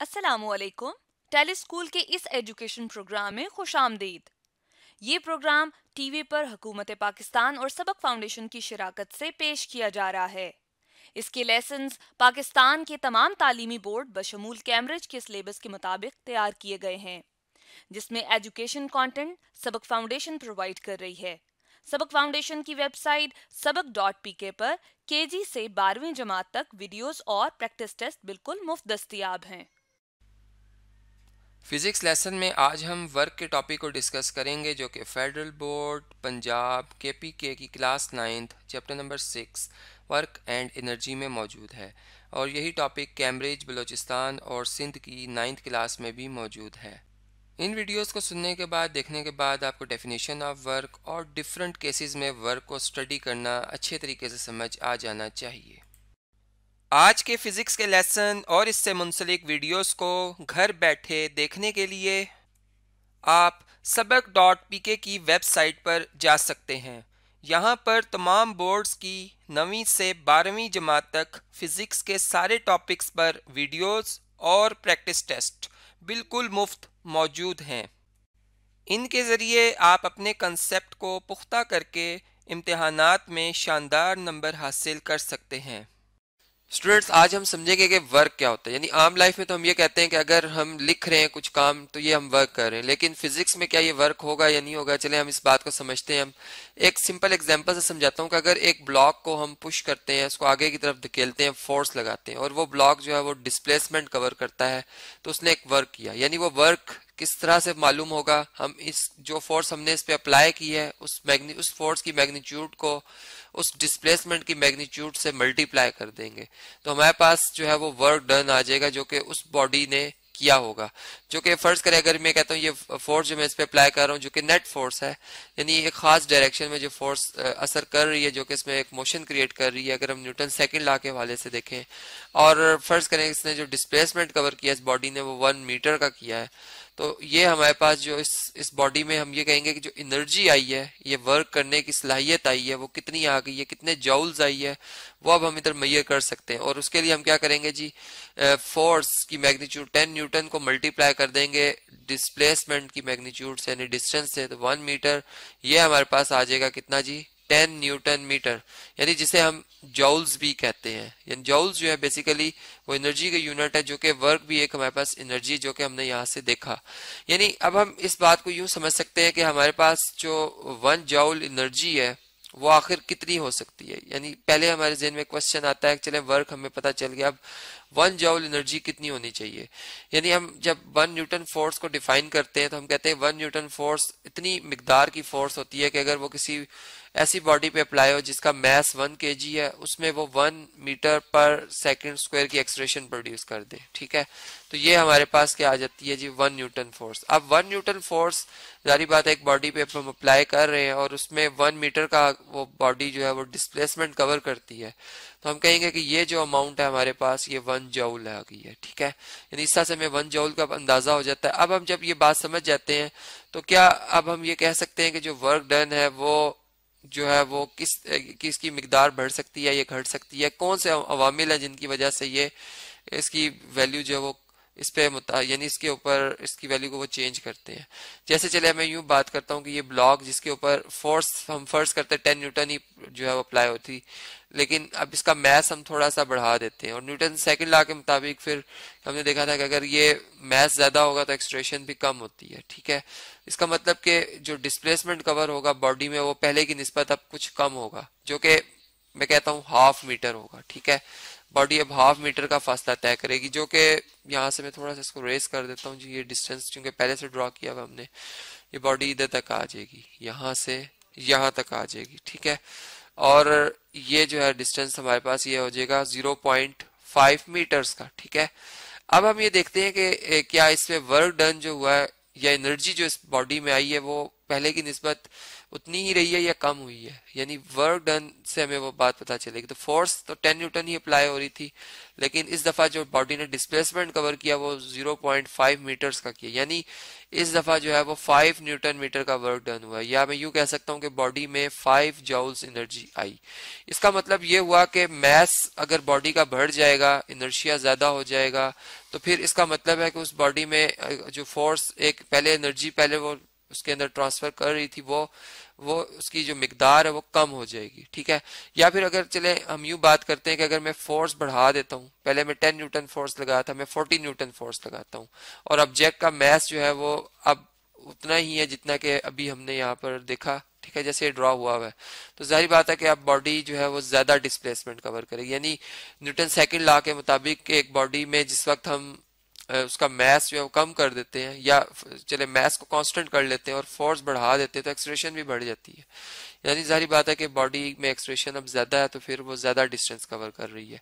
असलकुम टेलीस्कूल के इस एजुकेशन प्रोग्राम में खुश आमदीद ये प्रोग्राम टीवी पर हुकूमत पाकिस्तान और सबक फाउंडेशन की शिराकत से पेश किया जा रहा है इसके लेसन पाकिस्तान के तमाम तालीमी बोर्ड बशमूल कैम्ब्रिज के सिलेबस के मुताबिक तैयार किए गए हैं जिसमें education content Sabaq foundation provide कर रही है सबक फाउंडेशन की वेबसाइट सबक डॉट पी के पर के जी से बारहवीं जमात तक वीडियोस और प्रैक्टिस टेस्ट बिल्कुल मुफ़्त दस्तियाब हैं फिज़िक्स लेसन में आज हम वर्क के टॉपिक को डिस्कस करेंगे, जो कि फेडरल बोर्ड, पंजाब के पी के की class ninth, chapter number six, work and energy में मौजूद है। और यही टॉपिक कैम्ब्रिज, बलूचिस्तान और सिंध की नाइन्थ क्लास में भी मौजूद है। इन वीडियोस को सुनने के बाद, देखने के बाद आपको डेफिनेशन ऑफ़ वर्क और डिफरेंट केसेस में वर्क को स्टडी करना अच्छे तरीके से समझ आ जाना चाहिए। आज के फिज़िक्स के लेसन और इससे मुंसलिक वीडियोस को घर बैठे देखने के लिए आप सबक डॉट पी के की वेबसाइट पर जा सकते हैं। यहाँ पर तमाम बोर्ड्स की नवीं से बारहवीं जमात तक फ़िज़िक्स के सारे टॉपिक्स पर वीडियोस और प्रैक्टिस टेस्ट बिल्कुल मुफ़्त मौजूद हैं। इनके ज़रिए आप अपने कंसेप्ट को पुख्ता करके इम्तहानात में शानदार नंबर हासिल कर सकते हैं। स्टूडेंट्स आज हम समझेंगे कि वर्क क्या होता है। यानी आम लाइफ में तो हम ये कहते हैं कि अगर हम लिख रहे हैं कुछ काम तो ये हम वर्क कर रहे हैं। लेकिन फिजिक्स में क्या ये वर्क होगा या नहीं होगा? चले, हम इस बात को समझते हैं। हम एक सिंपल एग्जांपल से समझाता हूँ कि अगर एक ब्लॉक को हम पुश करते हैं, उसको आगे की तरफ़ धकेलते हैं फोर्स लगाते हैं, और वो ब्लॉक जो है वो डिस्प्लेसमेंट कवर करता है तो उसने एक वर्क किया। यानी वो वर्क किस तरह से मालूम होगा? हम इस, जो फोर्स हमने इस पे अप्लाई की है, उस मैग्नी उस फोर्स की मैग्नीट्यूड को, उस डिस्प्लेसमेंट की मैग्नीट्यूड से मल्टीप्लाई कर देंगे। तो हमारे पास जो है वो वर्क डन आ जाएगा, जो कि उस बॉडी ने किया होगा। जो कि फ़र्ज़ करें, अगर मैं कहता हूँ ये फोर्स जो मैं इस पर अप्लाई कर रहा हूँ, जो कि नेट फोर्स है, यानी एक खास डायरेक्शन में जो फोर्स असर कर रही है, जो कि इसमें एक मोशन क्रिएट कर रही है, अगर हम न्यूटन सेकंड ला के हवाले से देखें। और फ़र्ज़ करें, इसने जो डिस्प्लेसमेंट कवर किया इस बॉडी ने, वो वन मीटर का किया है। तो ये हमारे पास जो इस इस बॉडी में हम ये कहेंगे कि जो एनर्जी आई है, ये वर्क करने की सलाहियत आई है, वो कितनी आ गई है, कितने जॉल्स आई है, वो अब हम इधर मैयर कर सकते हैं। और उसके लिए हम क्या करेंगे जी? फोर्स की मैग्नीट्यूड टेन न्यूटन को मल्टीप्लाई कर देंगे डिस्प्लेसमेंट की मैग्नीट्यूड से यानी डिस्टेंस से तो वन मीटर ये हमारे पास आ जाएगा कितना जी? टेन न्यूटन मीटर यानी जिसे हम जॉल्स भी कहते हैं। यानी जॉल्स जो है बेसिकली वो एनर्जी का यूनिट है जो कि वर्क भी एक हमारे पास एनर्जी जो कि हमने यहाँ से देखा। यानी अब हम इस बात को यूँ समझ सकते हैं कि हमारे पास जो वन जाउल एनर्जी है, वो आखिर कितनी हो सकती है? यानी पहले हमारे जेन में क्वेश्चन आता है चले वर्क हमें पता चल गया, अब वन जॉल एनर्जी कितनी होनी चाहिए? यानी हम जब वन न्यूटन फोर्स को डिफाइन करते हैं तो हम कहते हैं वन न्यूटन फोर्स इतनी मिकदार की फोर्स होती है कि अगर वो किसी ऐसी बॉडी पे अप्लाई हो जिसका मैस वन के है, उसमें वो one meter per second square की एक्सरेशन प्रोड्यूस कर दे, ठीक है? तो ये हमारे पास क्या आ जाती है जी? वन न्यूटन फोर्स अब वन न्यूटन फोर्स जारी बात है, एक बॉडी पे हम अप्लाई कर रहे हैं और उसमें वन मीटर का वो बॉडी जो है, वो डिस्प्लेसमेंट कवर करती है। तो हम कहेंगे कि ये जो अमाउंट है हमारे पास, ये वन जौल आ गई है, ठीक है? यानी इस से हमें वन जौल का अंदाज़ा हो जाता है। अब हम जब ये बात समझ जाते हैं तो क्या अब हम ये कह सकते हैं कि जो वर्क डन है, वो जो है, वो किस, किसकी मकदार बढ़ सकती है या घट सकती है? कौन से अवामिल है जिनकी वजह से ये, इसकी वैल्यू जो है, वो इस पे यानी इसके ऊपर, इसकी वैल्यू को वो चेंज करते हैं। जैसे चले, मैं यूँ बात करता हूँ कि ये ब्लॉक जिसके ऊपर फोर्स हम फ़र्स्ट करते हैं टेन न्यूटन ही जो है वो अप्लाई होती। लेकिन अब इसका मैथ हम थोड़ा सा बढ़ा देते हैं। और न्यूटन सेकंड लॉ के मुताबिक फिर हमने देखा था कि अगर ये मैथ ज़्यादा होगा तो एक्सट्रेशन भी कम होती है, ठीक है? इसका मतलब कि जो डिस्प्लेसमेंट कवर होगा बॉडी में, वो पहले की नस्बत अब कुछ कम होगा, जो कि मैं कहता हूँ हाफ़ मीटर होगा, ठीक है? बॉडी अब हाफ़ मीटर का फासला तय करेगी, जो कि यहाँ से मैं थोड़ा सा इसको रेस कर देता हूँ। जी, ये डिस्टेंस क्योंकि पहले से ड्रॉ किया हुआ हमने, ये बॉडी इधर तक आ जाएगी, यहाँ से यहाँ तक आ जाएगी, ठीक है? और ये जो है डिस्टेंस हमारे पास ये हो जाएगा ज़ीरो पॉइंट फाइव मीटर्स का, ठीक है? अब हम ये देखते हैं कि क्या इसमें वर्क डन जो हुआ है, या एनर्जी जो इस बॉडी में आई है, वो पहले की नस्बत उतनी ही रही है या कम हुई है? यानी वर्क डन से हमें वो बात पता चलेगी। तो फोर्स तो 10 न्यूटन ही अप्लाई हो रही थी, लेकिन इस दफ़ा जो बॉडी ने डिस्प्लेसमेंट कवर किया, वो 0.5 मीटर्स का किया। यानी इस दफ़ा जो है वो 5 न्यूटन मीटर का वर्क डन हुआ या मैं यूँ कह सकता हूँ कि बॉडी में 5 जॉल्स एनर्जी आई। इसका मतलब ये हुआ कि मैस अगर बॉडी का बढ़ जाएगा इनर्शिया ज़्यादा हो जाएगा तो फिर इसका मतलब है कि उस बॉडी में जो फोर्स एक पहले एनर्जी पहले वो उसके अंदर ट्रांसफ़र कर रही थी, वो वो उसकी जो मकदार है वो कम हो जाएगी, ठीक है? या फिर अगर चले, हम यूँ बात करते हैं कि अगर मैं फोर्स बढ़ा देता हूँ, पहले मैं 10 न्यूटन फोर्स लगाया था, मैं 40 न्यूटन फोर्स लगाता हूँ, और ऑब्जेक्ट का मैस जो है वो अब उतना ही है जितना कि अभी हमने यहाँ पर देखा, ठीक है? जैसे ड्रॉ हुआ हुआ है। तो ज़ाहिर बात है कि अब बॉडी जो है वो ज़्यादा डिस्प्लेसमेंट कवर करेगी, यानी न्यूटन सेकंड लॉ के मुताबिक एक बॉडी में जिस वक्त हम उसका मैस जो है वो कम कर देते हैं या चले मैस को कांस्टेंट कर लेते हैं और फोर्स बढ़ा देते हैं तो एक्सप्रेशन भी बढ़ जाती है। यानी सारी बात है कि बॉडी में एक्सप्रेशन अब ज़्यादा है तो फिर वो ज़्यादा डिस्टेंस कवर कर रही है।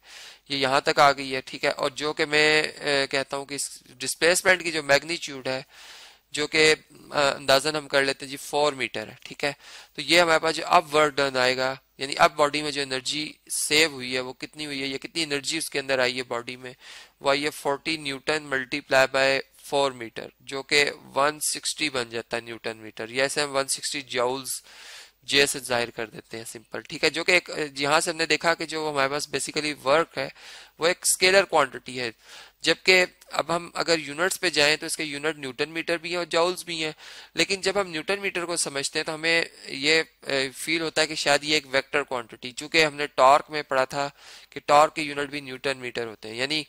ये यहाँ तक आ गई है, ठीक है? और जो कि मैं कहता हूँ कि डिस्प्लेसमेंट की जो मैग्नीट्यूड है, जो कि अंदाजन हम कर लेते हैं जी फोर मीटर है, ठीक है? तो ये हमारे पास जो अब वर्क डन आएगा, यानी अब बॉडी में जो एनर्जी सेव हुई है, वो कितनी हुई है, या कितनी एनर्जी उसके अंदर आई है बॉडी में? वो आई है forty newton multiply by four meter, जो कि 160 बन जाता है न्यूटन मीटर। ये ऐसे हम 160 जाउल्स जे से ज़ाहिर कर देते हैं, सिंपल। ठीक है, जो कि एक, यहाँ से हमने देखा कि जो हमारे पास बेसिकली वर्क है, वो एक स्केलर क्वांटिटी है। जबकि अब हम अगर यूनिट्स पे जाएँ तो इसके यूनिट न्यूटन मीटर भी है और जाउल्स भी हैं। लेकिन जब हम न्यूटन मीटर को समझते हैं तो हमें ये फील होता है कि शायद ये एक वेक्टर क्वांटिटी चूँकि हमने टॉर्क में पढ़ा था कि टॉर्क के यूनिट भी न्यूटन मीटर होते हैं। यानी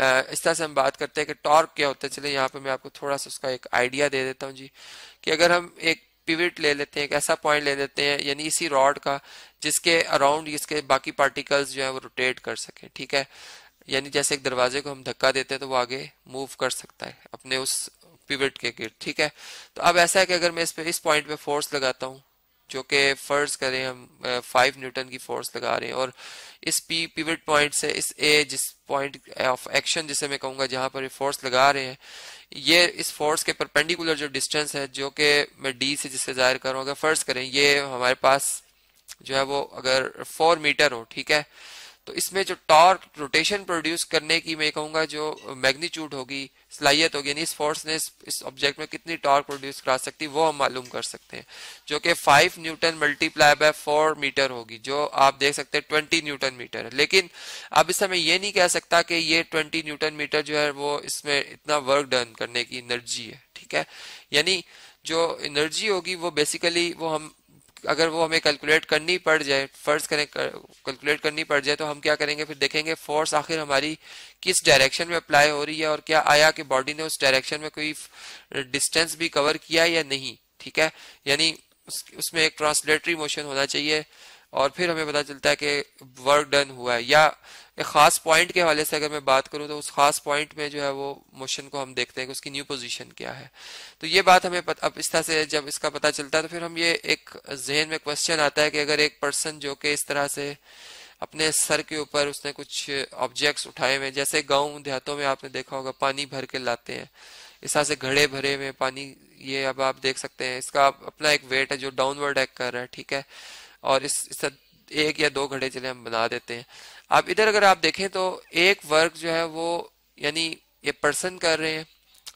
इस तरह से हम बात करते हैं कि टॉर्क क्या होता है। चले यहाँ पे मैं आपको थोड़ा सा उसका एक आइडिया दे देता हूँ जी, कि अगर हम एक पिविट ले लेते हैं, एक ऐसा पॉइंट ले लेते हैं, यानी इसी रॉड का, जिसके अराउंड इसके बाकी पार्टिकल्स जो है वो रोटेट कर सके, ठीक है? यानी जैसे एक दरवाजे को हम धक्का देते हैं तो वो आगे मूव कर सकता है, अपने उस पिवट के गिर, ठीक है? तो अब ऐसा है कि अगर मैं इस पे, इस पॉइंट पे फोर्स लगाता हूँ जो कि फ़र्ज़ करें हम फाइव न्यूटन की फोर्स लगा रहे हैं और इस पी पिवट पॉइंट से, इस ए जिस पॉइंट ऑफ़ एक्शन जिसे मैं कहूँगा, जहाँ पर फोर्स लगा रहे हैं, ये इस फोर्स के परपेंडिकुलर जो डिस्टेंस है, जो कि मैं डी से जिससे ज़ाहिर करूँ अगर फ़र्ज़ करें, ये हमारे पास जो है वो अगर फोर मीटर हो, ठीक है? तो इसमें जो टॉर्क रोटेशन प्रोड्यूस करने की मैं कहूँगा जो मैग्नीट्यूड होगी सलाहियत होगी, यानी इस फोर्स ने इस ऑब्जेक्ट में कितनी टॉर्क प्रोड्यूस करा सकती, वो हम मालूम कर सकते हैं। जो कि five newton multiply by four meter होगी, जो आप देख सकते हैं ट्वेंटी न्यूटन मीटर है। लेकिन अब इस समय ये नहीं कह सकता कि ये ट्वेंटी न्यूटन मीटर जो है वो इसमें इतना वर्क डन करने की एनर्जी है, ठीक है? यानी जो एनर्जी होगी वो बेसिकली वो हम अगर वो हमें कैलकुलेट करनी पड़ जाए फ़र्ज़ करें कैलकुलेट करनी पड़ जाए तो हम क्या करेंगे? फिर देखेंगे फोर्स आखिर हमारी किस डायरेक्शन में अप्लाई हो रही है और क्या आया कि बॉडी ने उस डायरेक्शन में कोई डिस्टेंस भी कवर किया या नहीं ठीक है? यानी उस, उसमें एक ट्रांसलेटरी मोशन होना चाहिए और फिर हमें पता चलता है कि वर्क डन हुआ है या एक खास पॉइंट के हवाले से अगर मैं बात करूँ तो उस खास पॉइंट में जो है वो मोशन को हम देखते हैं कि उसकी न्यू पोजीशन क्या है। तो ये बात हमें पत, अब इस तरह से जब इसका पता चलता है तो फिर हम ये एक जहन में क्वेश्चन आता है कि अगर एक पर्सन जो कि इस तरह से अपने सर के ऊपर उसने कुछ ऑब्जेक्ट्स उठाए हुए जैसे गाँव देहातों में आपने देखा होगा पानी भर के लाते हैं। इस तरह से घड़े भरे हुए पानी ये अब आप देख सकते हैं इसका अपना एक वेट है जो डाउनवर्ड एक्ट कर रहा है ठीक है? और इस, इस एक या दो घड़े चले हम बना देते हैं। अब इधर अगर आप देखें तो एक वर्क जो है वो, यानी ये पर्सन कर रहे हैं,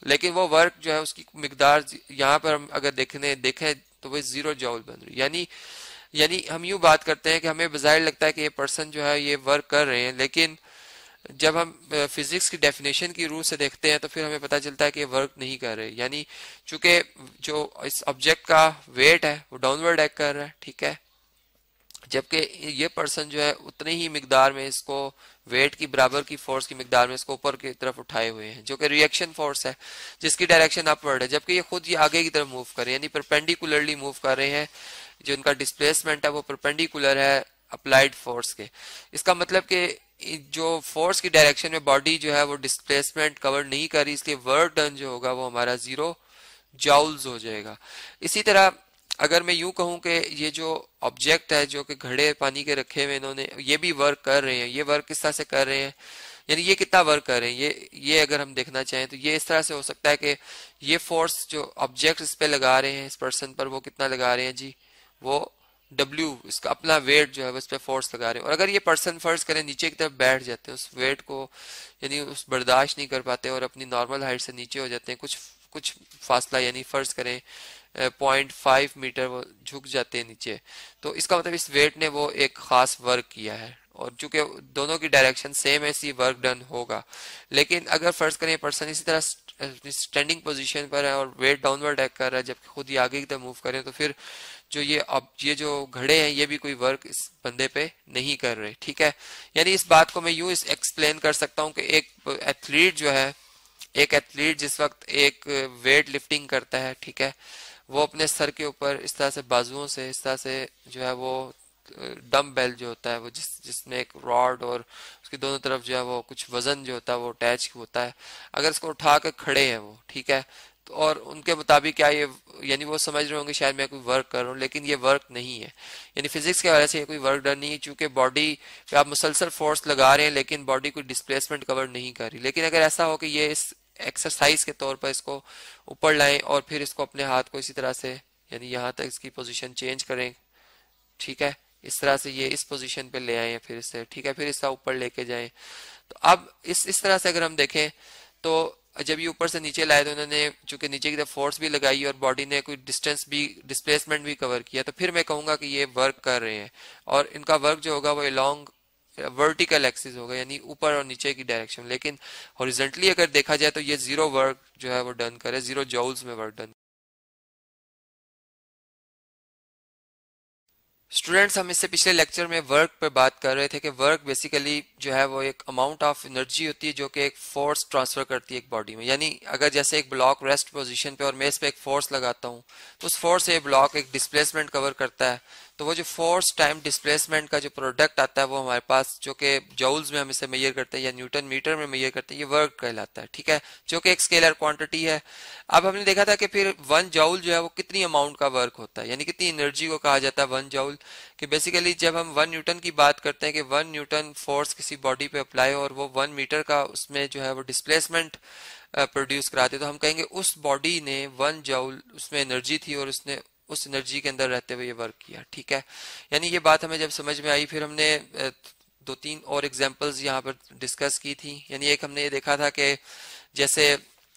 लेकिन वो वर्क जो है उसकी मकदार यहाँ पर हम अगर देखने, देखें तो वह ज़ीरो जॉल बन रही यानी यानी हम यूँ बात करते हैं कि हमें बाहर लगता है कि ये पर्सन जो है ये वर्क कर रहे हैं, लेकिन जब हम फिजिक्स की डेफिनेशन की रूल से देखते हैं तो फिर हमें पता चलता है कि ये वर्क नहीं कर रहे यानी चूँकि जो इस ऑब्जेक्ट का वेट है वो डाउनवर्ड एक्ट कर रहा है, ठीक है? जबकि ये पर्सन जो है उतने ही मकदार में इसको वेट की, बराबर की फोर्स की मकदार में इसको ऊपर की तरफ़ उठाए हुए हैं, जो कि रिएक्शन फोर्स है, जिसकी डायरेक्शन अपवर्ड है। जबकि ये खुद ये आगे की तरफ़ मूव कर यानी परपेंडिकुलरली मूव कर रहे हैं, जो इनका डिस्प्लेसमेंट है वो परपेंडिकुलर है अप्लाइड फोर्स के। इसका मतलब कि जो फोर्स की डायरेक्शन में बॉडी जो है वो डिस्प्लेसमेंट कवर नहीं कर रही, इसलिए वर्क डन जो होगा वो हमारा ज़ीरो जाउल्स हो जाएगा। इसी तरह अगर मैं यूँ कहूँ कि ये जो ऑब्जेक्ट है, जो कि घड़े पानी के रखे हुए इन्होंने, ये भी वर्क कर रहे हैं। ये वर्क किस तरह से कर रहे हैं? यानी ये कितना वर्क कर रहे हैं? ये ये अगर हम देखना चाहें तो ये इस तरह से हो सकता है कि ये फोर्स जो ऑब्जेक्ट इस पे लगा रहे हैं, इस पर्सन पर वो कितना लगा रहे हैं? जी, वो डब्ल्यू इसका अपना वेट जो है उस पर फोर्स लगा रहे हैं। और अगर ये पर्सन फ़र्ज़ करें, नीचे की तरफ़ बैठ जाते हैं, उस वेट को, यानी उस बर्दाश्त नहीं कर पाते और अपनी नॉर्मल हाइट से नीचे हो जाते हैं, कुछ कुछ फासला यानी फ़र्ज़ करें पॉइंट फाइव मीटर वो झुक जाते हैं नीचे। तो इसका मतलब इस वेट ने वो एक खास वर्क किया है। और चूँकि दोनों की डायरेक्शन सेम है वर्क डन होगा। लेकिन अगर फ़र्ज़ करें पर्सन इसी तरह स्टैंडिंग पोजीशन पर है और वेट डाउनवर्ड एक्ट कर रहा है, जबकि खुद ही आगे की तरफ़ मूव करें तो फिर जो ये अब, ये जो घड़े हैं, ये भी कोई वर्क इस बंदे पे नहीं कर रहे। ठीक है? यानी इस बात को मैं यूँ एक्सप्लेन कर सकता हूँ कि एक एथलीट जो है, एक एथलीट जिस वक्त एक वेट लिफ्टिंग करता है, ठीक है? वो अपने सर के ऊपर इस तरह से बाजुओं से, इस तरह से जो है वो डम बेल जो होता है, वो जिस, जिसमें एक रॉड और उसकी दोनों तरफ़ जो है वो कुछ वज़न जो होता है वो अटैच होता है। अगर इसको उठा कर खड़े हैं वो, ठीक है? तो और उनके मुताबिक क्या ये, यानी वो समझ रहे होंगे, शायद मैं कोई वर्क कर रहा हूँ, लेकिन ये वर्क नहीं है। यानी फिजिक्स के वजह से ये कोई वर्क डर नहीं है चूँकि बॉडी पे आप मुसलसल फोर्स लगा रहे हैं, लेकिन बॉडी कोई डिस्प्लेसमेंट कवर नहीं कर रही। लेकिन अगर ऐसा हो कि ये इस एक्सरसाइज के तौर पर इसको ऊपर लाएँ और फिर इसको अपने हाथ को इसी तरह से, यानी यहाँ तक इसकी पोजिशन चेंज करें। ठीक है? इस तरह से ये इस पोजीशन पे ले आए फिर से ठीक है? फिर इसका ऊपर लेके जाएँ। तो अब इस इस तरह से अगर हम देखें तो जब ये ऊपर से नीचे लाए तो उन्होंने चूँकि नीचे की तरफ़ फोर्स भी लगाई और बॉडी ने कोई डिस्टेंस भी डिस्प्लेसमेंट भी कवर किया तो फिर मैं कहूँगा कि ये वर्क कर रहे हैं। और इनका वर्क जो होगा वो लॉन्ग वर्टिकल एक्सिस होगा, यानी ऊपर और नीचे की डायरेक्शन लेकिन हॉरिजेंटली अगर देखा जाए तो ये ज़ीरो वर्क जो है वो डन करे ज़ीरो जॉल्स में वर्क डन स्टूडेंट्स हम इससे पिछले लेक्चर में वर्क पर बात कर रहे थे कि वर्क बेसिकली जो है वो एक अमाउंट ऑफ़ एनर्जी होती है जो कि एक फोर्स ट्रांसफ़र करती है एक बॉडी में। यानी अगर जैसे एक ब्लॉक रेस्ट पोजीशन पे और मैं इस पे एक फोर्स लगाता हूँ तो उस फोर्स से ब्लॉक एक डिस्प्लेसमेंट कवर करता है। तो वो जो फोर्स टाइम डिस्प्लेसमेंट का जो प्रोडक्ट आता है, वो हमारे पास जो कि जॉल्स में हम इसे मेजर करते हैं या न्यूटन मीटर में मेजर करते हैं, ये वर्क कहलाता है, ठीक है? जो कि एक स्केलर क्वांटिटी है। अब हमने देखा था कि फिर वन जॉल जो है, वो कितनी अमाउंट का वर्क होता है, यानी कितनी एनर्जी को कहा जाता है वन जॉल कि बेसिकली जब हम वन न्यूटन की बात करते हैं कि वन न्यूटन फोर्स किसी बॉडी पे अप्लाई हो और वो वन मीटर का उसमें जो है वो डिस्प्लेसमेंट प्रोड्यूस कराते तो हम कहेंगे उस बॉडी ने वन जॉल उसमें एनर्जी थी और उसने उस एनर्जी के अंदर रहते हुए ये वर्क किया, ठीक है? यानी ये बात हमें जब समझ में आई, फिर हमने दो तीन और एग्जांपल्स यहाँ पर डिस्कस की थी। यानी एक हमने ये देखा था कि जैसे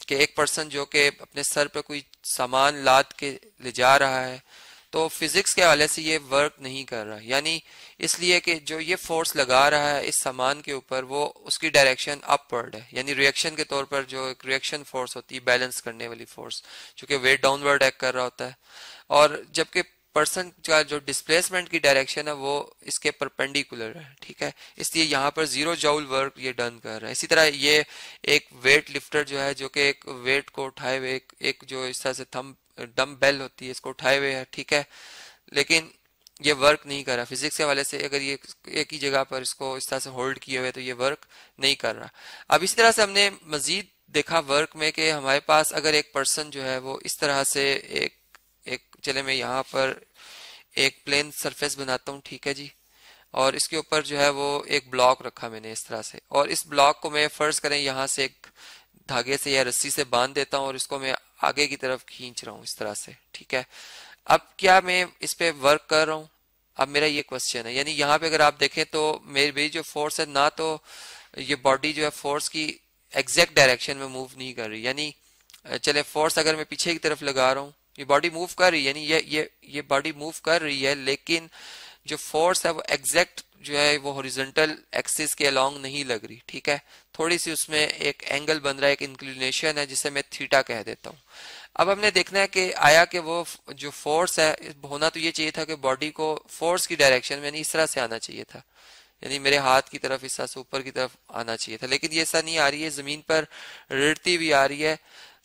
कि एक पर्सन जो कि अपने सर पर कोई सामान लाद के ले जा रहा है तो फिजिक्स के हवाले से ये वर्क नहीं कर रहा। यानी इसलिए कि जो ये फोर्स लगा रहा है इस सामान के ऊपर, वो उसकी डायरेक्शन अपवर्ड है। यानी रिएक्शन के तौर पर जो एक रिएक्शन फोर्स होती है बैलेंस करने वाली फोर्स जो चूँकि वेट डाउनवर्ड एक्ट कर रहा होता है। और जबकि पर्सन का जो डिस्प्लेसमेंट की डायरेक्शन है वो इसके परपेंडिकुलर है ठीक है? इसलिए यहाँ पर ज़ीरो जाउल वर्क ये डन कर रहा है। इसी तरह ये एक वेट लिफ्टर जो है जो कि एक वेट को उठाए हुए एक, एक जो इस तरह से थम डम बेल होती है इसको उठाए हुए है ठीक है? लेकिन ये वर्क नहीं कर रहा। फिजिक्स के हवाले से अगर ये एक ही जगह पर इसको इस तरह से होल्ड किए हुए तो ये वर्क नहीं कर रहा। अब इसी तरह से हमने मजीद देखा वर्क में कि हमारे पास अगर एक पर्सन जो है वो इस तरह से एक चले मैं यहाँ पर एक प्लेन सरफेस बनाता हूँ, ठीक है जी? और इसके ऊपर जो है वो एक ब्लॉक रखा मैंने इस तरह से। और इस ब्लॉक को मैं फ़र्ज़ करें, यहाँ से एक धागे से या रस्सी से बाँध देता हूँ और इसको मैं आगे की तरफ़ खींच रहा हूँ इस तरह से, ठीक है? अब क्या मैं इस पे वर्क कर रहा हूँ? अब मेरा ये क्वेश्चन है, यानी यहाँ पे अगर आप देखें तो मेरी जो फोर्स है, ना तो ये बॉडी जो है फोर्स की एग्जैक्ट डायरेक्शन में मूव नहीं कर रही। यानी चले फोर्स अगर मैं पीछे की तरफ़ लगा रहा हूँ ये बॉडी मूव कर रही है, यानी ये ये ये बॉडी मूव कर रही है, लेकिन जो फोर्स है वो एग्जैक्ट जो है, वो हॉरिजॉन्टल एक्सिस के अलोंग नहीं लग रही, ठीक है? थोड़ी सी उसमें एक एंगल बन रहा है, एक इंक्लिनेशन है, जिसे मैं थीटा कह देता हूँ। अब हमने देखना है कि आया कि वो जो फोर्स है, होना तो ये चाहिए था कि बॉडी को फोर्स की डायरेक्शन में इस तरह से आना चाहिए था। यानी मेरे हाथ की तरफ़ इस तरह से ऊपर की तरफ़ आना चाहिए था, लेकिन ये ऐसा नहीं आ रही है, ज़मीन पर रिड़ती भी आ रही है,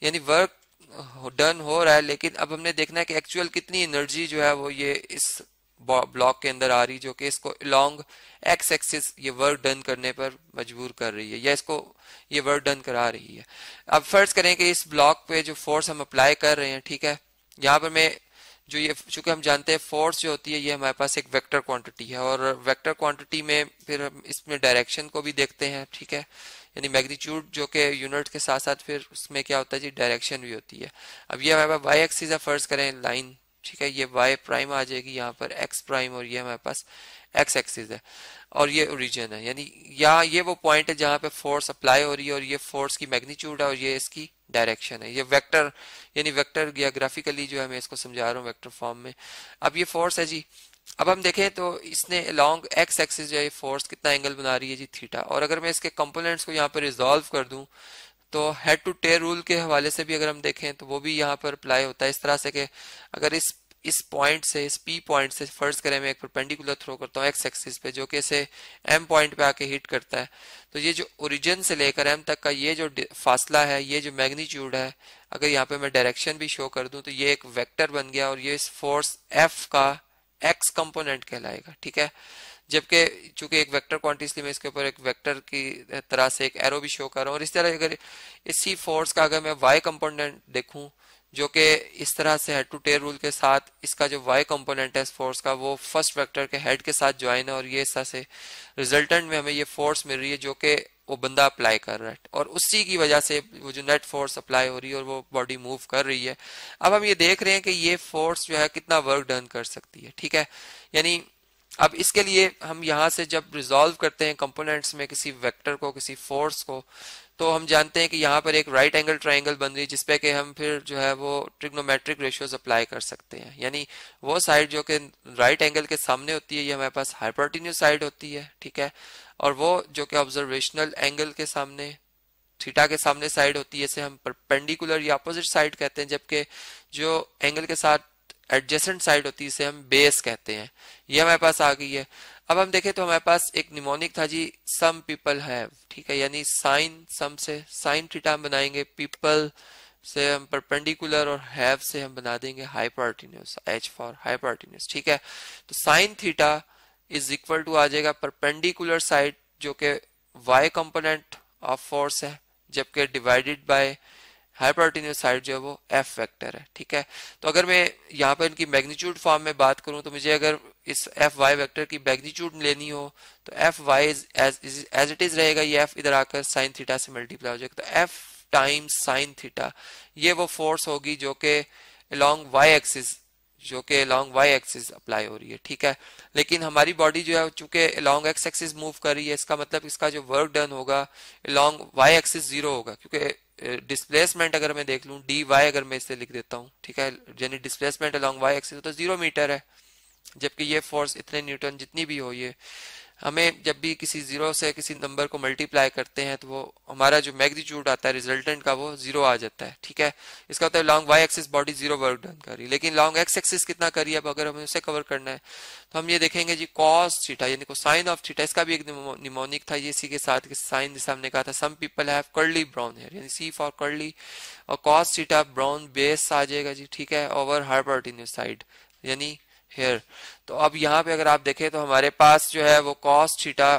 यानी वर्क डन हो रहा है, लेकिन अब हमने देखना है कि एक्चुअल कितनी एनर्जी जो है वो ये इस ब्लॉक के अंदर आ रही, जो कि इसको लॉन्ग एक्स एक्सिस ये वर्क डन करने पर मजबूर कर रही है, या इसको ये वर्क डन करा रही है। अब फ़र्ज़ करें कि इस ब्लॉक पे जो फोर्स हम अप्लाई कर रहे हैं, ठीक है? यहाँ पर मैं जो ये, चूँकि हम जानते हैं फोर्स जो होती है, ये हमारे पास एक वेक्टर क्वांटिटी है, और वेक्टर क्वांटिटी में फिर हम इसमें डायरेक्शन को भी देखते हैं, ठीक है? यानी मैग्नीट्यूड जो कि यूनिट के साथ साथ फिर उसमें क्या होता है जी, डायरेक्शन भी होती है। अब ये हमारे पास वाई एक्सिस है, फ़र्ज़ करें लाइन, ठीक है? ये वाई प्राइम आ जाएगी यहाँ पर एक्स प्राइम और ये हमारे पास एक्स एक्सिस है और ये ओरिजिन है। यानी यहाँ ये वो पॉइंट है जहाँ पे फोर्स अप्लाई हो रही है और ये फोर्स की मैग्नीट्यूड है और ये इसकी डायरेक्शन है। ये वेक्टर यानी वेक्टर ग्राफिकली जो है मैं इसको समझा रहा हूँ वेक्टर फॉर्म में। अब ये फोर्स है जी अब हम देखें तो इसने लॉन्ग एक्स एक्सिस जो है फोर्स कितना एंगल बना रही है जी थीटा और अगर मैं इसके कंपोनेंट्स को यहाँ पर रिजॉल्व कर दूँ तो हेड टू टेयर रूल के हवाले से भी अगर हम देखें तो वो भी यहाँ पर अप्लाई होता है। इस तरह से कि अगर इस इस पॉइंट से, इस पी पॉइंट से फ़र्ज़ करें, मैं एक परपेंडिकुलर थ्रो करता हूँ एक्स एक्सिस पे, जो कि इसे एम पॉइंट पे आके हिट करता है। तो ये जो ओरिजिन से लेकर एम तक का ये जो फासला है, ये जो मैग्नीट्यूड है, अगर यहाँ पे मैं डायरेक्शन भी शो कर दूँ तो ये एक वेक्टर बन गया और ये इस फोर्स एफ़ का एक्स कंपोनेंट कहलाएगा, ठीक है? जबकि चूँकि एक वेक्टर क्वांटिटी इसलिए मैं इसके ऊपर एक वेक्टर की तरह से एक एरो भी शो कर रहा हूँ। और इस तरह अगर इसी फोर्स का अगर मैं वाई कंपोनेंट देखूँ, जो कि इस तरह से हेड टू टेयर रूल के साथ इसका जो वाई कंपोनेंट है फोर्स का, वो फ़र्स्ट वेक्टर के हेड के साथ ज्वाइन है और ये इस तरह से रिजल्टेंट में हमें ये फोर्स मिल रही है, जो कि वो बंदा अप्लाई कर रहा है। और उसी की वजह से वो जो नेट फोर्स अप्लाई हो रही है और वो बॉडी मूव कर रही है। अब हम ये देख रहे हैं कि ये फोर्स जो है कितना वर्क डन कर सकती है, ठीक है? यानी अब इसके लिए हम यहाँ से जब रिजॉल्व करते हैं कंपोनेंट्स में किसी वेक्टर को, किसी फोर्स को तो हम जानते हैं कि यहाँ पर एक राइट एंगल ट्राइंगल बन रही है, जिसपे कि हम फिर जो है वो ट्रिग्नोमेट्रिक रेशियोज अप्लाई कर सकते हैं। यानी वो साइड जो कि राइट एंगल के सामने होती है, ये हमारे पास हाइपरटिन्यूस साइड होती है, ठीक है? और वो जो कि ऑब्जर्वेशनल एंगल के सामने थीटा के सामने साइड होती है, इसे हम परपेंडिकुलर या अपोजिट साइड कहते हैं, जबकि जो एंगल के साथ एडजेसेंट साइड होती है, इसे हम बेस कहते हैं। ये हमारे पास आ गई है। अब हम देखें तो हमारे पास एक निमोनिक था जी सम पीपल हैव ठीक है, यानी साइन सम से साइन थीटा बनाएँगे पीपल से हम परपेंडिकुलर और हैव से हम बना देंगे हाइपरटिन्यूस एच फॉर हाइपरटिन्यूस ठीक है? तो sine theta is equal to आ जाएगा परपेंडिकुलर साइड जो कि वाई कंपोनेंट ऑफ़ फोर्स है, जबकि डिवाइडेड बाय हाइपरटिन्यूस साइड जो है वो एफ़ वेक्टर है, ठीक है? तो अगर मैं यहाँ पर इनकी मैग्नीट्यूड फॉर्म में बात करूँ तो मुझे अगर इस एफ़ वाई वैक्टर की मैग्नीट्यूड लेनी हो तो F Y as it is रहेगा, ये एफ़ इधर आकर साइन थीटा से मल्टीप्लाई हो जाएगा। तो एफ़ टाइम्स साइन थीटा ये वो फोर्स होगी जो कि अलॉन्ग वाई एक्सिस जो कि अलॉन्ग वाई एक्सिस अप्लाई हो रही है, ठीक है? लेकिन हमारी बॉडी जो है चूँकि अलॉन्ग एक्स एक्सिस मूव कर रही है, इसका मतलब इसका जो वर्क डन होगा अलॉन्ग वाई एक्सिस ज़ीरो होगा, क्योंकि डिस्प्लेसमेंट अगर मैं देख लूँ डी वाई अगर मैं इसे लिख देता हूँ, ठीक है, यानी डिस्प्लेसमेंट अलॉन्ग वाई एक्सिस तो ज़ीरो मीटर है, जबकि ये फोर्स इतने न्यूटन जितनी भी हो, ये हमें जब भी किसी ज़ीरो से किसी नंबर को मल्टीप्लाई करते हैं तो वो हमारा जो मैग्नीट्यूड आता है रिजल्टेंट का, वो ज़ीरो आ जाता है, ठीक है? इसका मतलब long Y axis body zero work done कर। रही है लेकिन लॉन्ग एक्स एक्सिस कितना करी अब अगर हमें उसे कवर करना है तो हम ये देखेंगे जी कॉस थीटा यानी साइन ऑफ़ थीटा इसका भी एक निमोनिक था, ये इसी के साथ साइन जिसे हमने कहा था some people have curly brown hair यानी सी फॉर कर्ली और कॉस थीटा ब्राउन बेस आ जाएगा जी, ठीक है? ओवर हाइपरटिन्यूस साइड यानी हेयर तो अब यहाँ पे अगर आप देखें तो हमारे पास जो है वो कॉस थीटा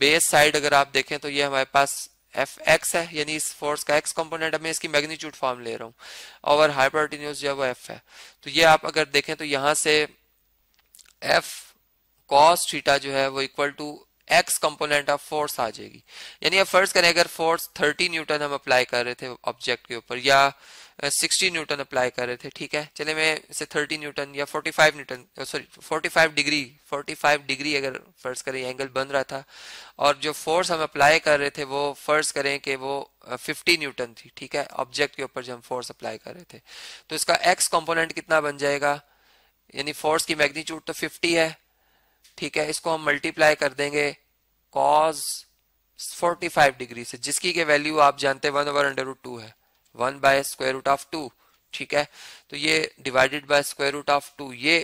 बेस साइड अगर आप देखें तो ये हमारे पास एफ़ एक्स है, यानी इस फोर्स का एक्स कंपोनेंट मैं इसकी मैग्नीट्यूड फॉर्म ले रहा हूँ, और हाइपरटिन्यूस जो है वो एफ़ है। तो ये आप अगर देखें तो यहाँ से एफ़ कॉस थीटा जो है वो equal to X component of force आ जाएगी। यानी अब फ़र्ज़ करें, अगर फोर्स 30 न्यूटन हम अप्लाई कर रहे थे ऑब्जेक्ट के ऊपर, या सिक्सटी न्यूटन अप्लाई कर रहे थे, ठीक है? चले मैं इसे थर्टी न्यूटन या forty five newton sorry, forty five degree, forty five degree अगर फ़र्ज़ करें एंगल बन रहा था। और जो फोर्स हम अप्लाई कर रहे थे, वो फ़र्ज़ करें कि वो फिफ्टी न्यूटन थी, ठीक है? ऑब्जेक्ट के ऊपर जो हम फोर्स अप्लाई कर रहे थे। तो इसका एक्स कॉम्पोनेंट कितना बन जाएगा? यानी फोर्स की मैग्नीट्यूड तो फिफ्टी है, ठीक है? इसको हम मल्टीप्लाई कर देंगे कॉज 45 डिग्री से, जिसकी के वैल्यू आप जानते हैं one over under root two है। One by square root of two, ठीक है? तो ये divided by square root of two ये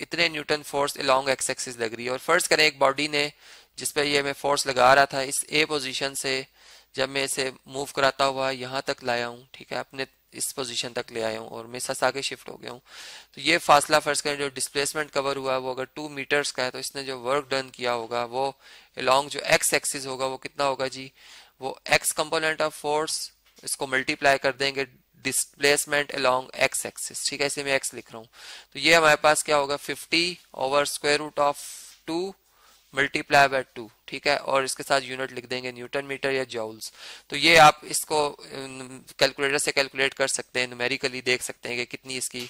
इतने newton force along X axis लग रही है। और फ़र्ज़ करें एक बॉडी ने जिसपे ये मैं फोर्स लगा रहा था, इस ए पोजीशन से जब मैं इसे मूव कराता हुआ यहाँ तक लाया हूँ, ठीक है? अपने इस पोजीशन तक ले आया हूँ और मैं सस आगे शिफ्ट हो गया हूँ। तो ये फासला फ़र्ज़ करें, जो डिस्प्लेसमेंट कवर हुआ, वो अगर टू मीटर्स का है तो इसने जो वर्क डन किया होगा, वो अलॉन्ग जो एक्स एक्सिस होगा, वो कितना होगा जी? वो एक्स कंपोनेंट ऑफ़ फोर्स इसको मल्टीप्लाई कर देंगे डिस्प्लेसमेंट अलोंग एक्स एक्सिस ठीक है, इसे मैं एक्स लिख रहा हूँ। तो ये हमारे पास क्या होगा? 50 over square root of two multiply by two ठीक है, और इसके साथ यूनिट लिख देंगे न्यूटन मीटर या जॉल्स तो ये आप इसको कैलकुलेटर से कैलकुलेट कर सकते हैं न्यूमेरिकली देख सकते हैं कि कितनी इसकी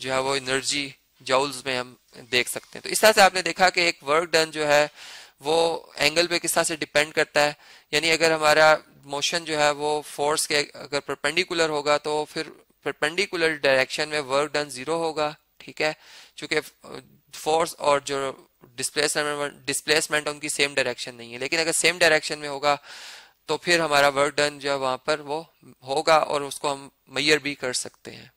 जो है वो एनर्जी जॉल्स में हम देख सकते हैं। तो इस तरह से आपने देखा कि एक वर्क डन जो है, वो एंगल पे किस तरह से डिपेंड करता है। यानी अगर हमारा मोशन जो है वो फोर्स के अगर परपेंडिकुलर होगा तो फिर परपेंडिकुलर डायरेक्शन में वर्क डन ज़ीरो होगा, ठीक है? चूँकि फोर्स और जो डिस्प्लेसमेंट डिस्प्लेसमेंट उनकी सेम डायरेक्शन नहीं है। लेकिन अगर सेम डायरेक्शन में होगा तो फिर हमारा वर्क डन जो है वहाँ पर वो होगा और उसको हम मैयर भी कर सकते हैं।